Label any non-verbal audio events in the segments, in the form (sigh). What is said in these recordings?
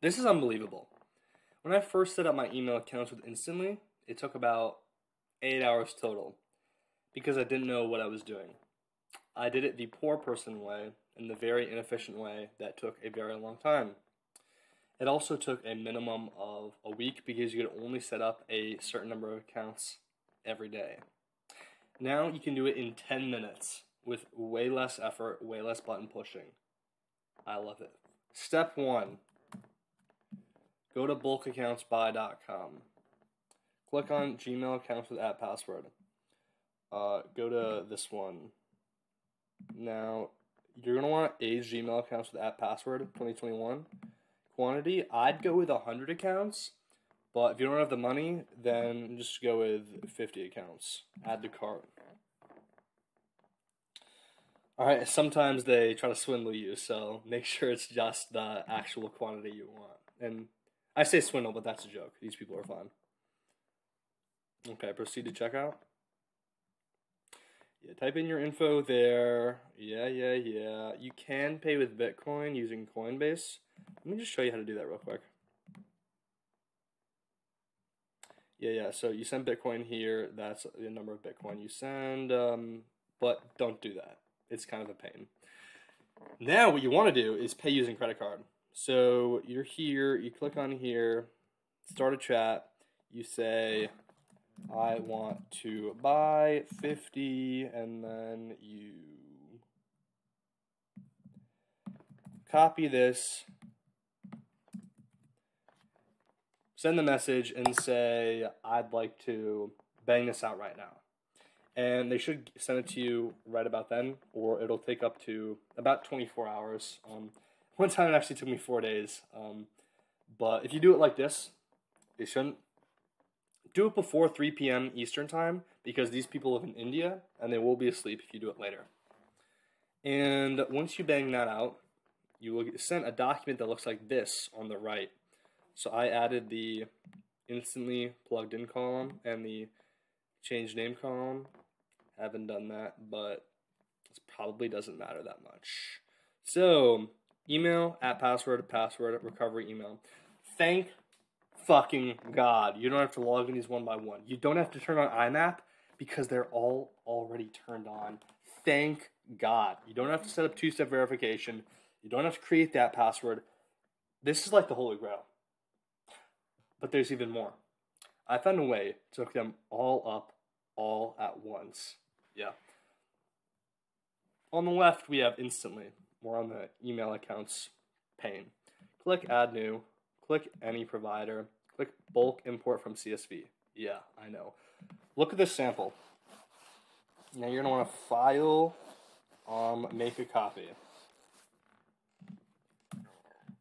This is unbelievable. When I first set up my email accounts with Instantly, it took about eight hours total because I didn't know what I was doing. I did it the poor person way in the very inefficient way that took a very long time. It also took a minimum of a week because you could only set up a certain number of accounts every day. Now you can do it in 10 minutes with way less effort, way less button pushing. I love it. Step one go to bulkaccountsbuy.com. Click on Gmail accounts with app password. Uh, go to this one. Now, you're going to want age Gmail accounts with app password 2021. Quantity, I'd go with 100 accounts, but if you don't have the money, then just go with 50 accounts. Add to cart. Alright, sometimes they try to swindle you, so make sure it's just the actual quantity you want. And I say swindle, but that's a joke. These people are fine. Okay, proceed to checkout. Yeah, type in your info there. Yeah, yeah, yeah. You can pay with Bitcoin using Coinbase. Let me just show you how to do that real quick. Yeah, yeah. So you send Bitcoin here. That's the number of Bitcoin you send. Um, but don't do that. It's kind of a pain. Now, what you want to do is pay using credit card. So you're here. You click on here. Start a chat. You say, I want to buy 50, and then you copy this, send the message, and say, I'd like to bang this out right now. And they should send it to you right about then, or it'll take up to about 24 hours. Um, one time it actually took me four days. Um, but if you do it like this, it shouldn't do it before 3 p.m. Eastern Time because these people live in India and they will be asleep if you do it later. And once you bang that out, you will get sent a document that looks like this on the right. So I added the instantly plugged in column and the change name column. Haven't done that, but it probably doesn't matter that much. So email app password, password, recovery email. Thank fucking God. You don't have to log in these one by one. You don't have to turn on IMAP because they're all already turned on. Thank God. You don't have to set up two step verification. You don't have to create that password. This is like the Holy Grail. But there's even more. I found a way to hook them all up all at once. Yeah. On the left, we have instantly. More on the email accounts pane. Click Add New. Click Any Provider. Click bulk import from CSV. Yeah, I know. Look at this sample. Now you're gonna want to file, um, make a copy.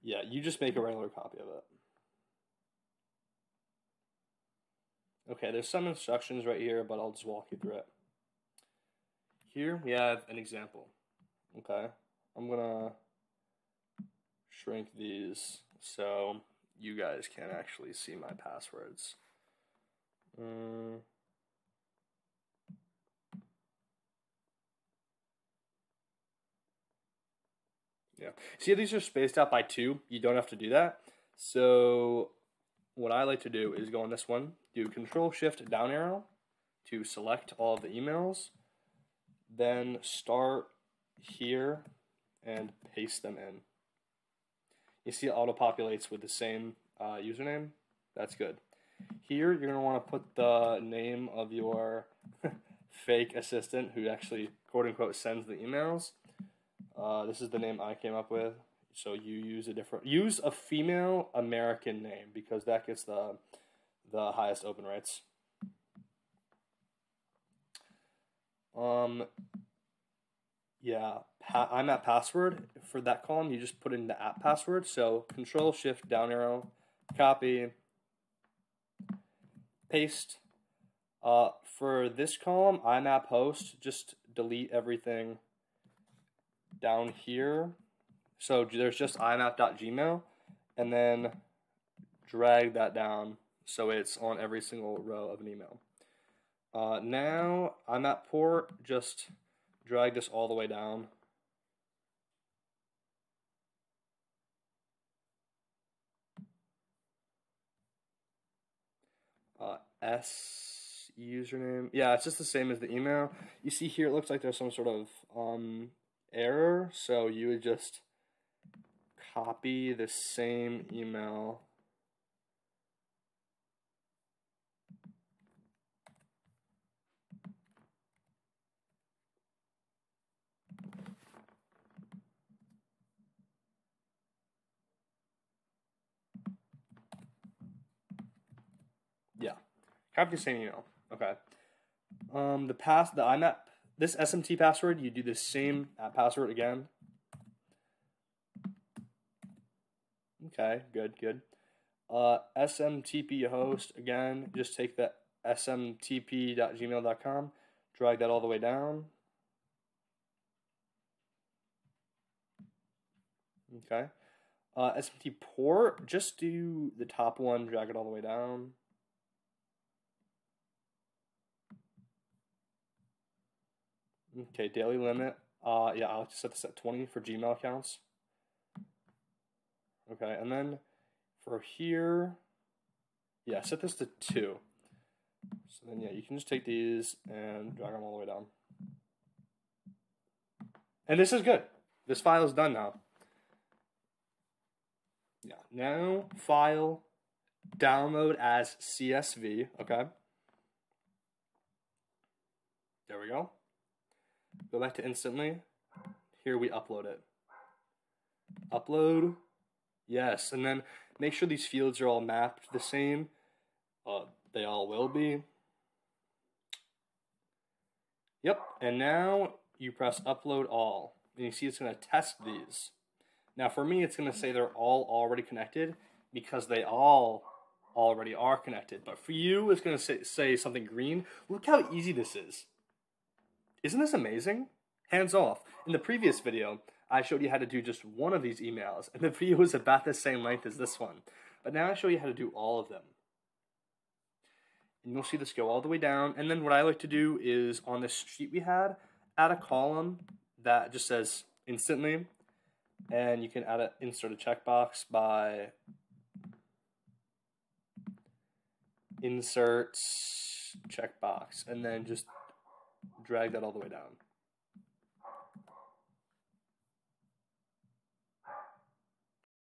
Yeah, you just make a regular copy of it. Okay, there's some instructions right here, but I'll just walk you through it. Here we have an example. Okay, I'm gonna shrink these so you guys can actually see my passwords. Mm. Yeah. See, these are spaced out by two. You don't have to do that. So what I like to do is go on this one, do Control Shift down arrow to select all of the emails, then start here and paste them in. You see it auto-populates with the same uh, username. That's good. Here, you're going to want to put the name of your (laughs) fake assistant who actually, quote-unquote, sends the emails. Uh, this is the name I came up with. So you use a different, use a female American name because that gets the, the highest open rates. Um, yeah, App password for that column. You just put in the app password. So Control Shift down arrow, copy, paste. Uh, for this column, IMAP host. Just delete everything down here. So there's just imap.gmail, and then drag that down so it's on every single row of an email. Uh, now IMAP port. Just drag this all the way down. S username. Yeah, it's just the same as the email. You see here, it looks like there's some sort of um, error. So you would just copy the same email. Yeah, copy the same email. Okay. Um, the pass the IMAP this SMTP password, you do the same password again. Okay, good, good. Uh, SMTP host, again, just take the smtp.gmail.com, drag that all the way down. Okay. Uh, SMTP port, just do the top one, drag it all the way down. Okay, daily limit. Uh, yeah, I'll set this at 20 for Gmail accounts. Okay, and then for here, yeah, set this to 2. So then, yeah, you can just take these and drag them all the way down. And this is good. This file is done now. Yeah, now file, download as CSV, okay? There we go. Go back to instantly. Here we upload it. Upload. Yes, and then make sure these fields are all mapped the same. Uh, they all will be. Yep, and now you press upload all. And you see it's going to test these. Now for me, it's going to say they're all already connected because they all already are connected. But for you, it's going to say, say something green. Look how easy this is. Isn't this amazing? Hands off. In the previous video, I showed you how to do just one of these emails, and the (laughs) video was about the same length as this one. But now I show you how to do all of them. And you'll see this go all the way down. And then what I like to do is on this sheet we had, add a column that just says instantly. And you can add a insert a checkbox by inserts checkbox and then just drag that all the way down.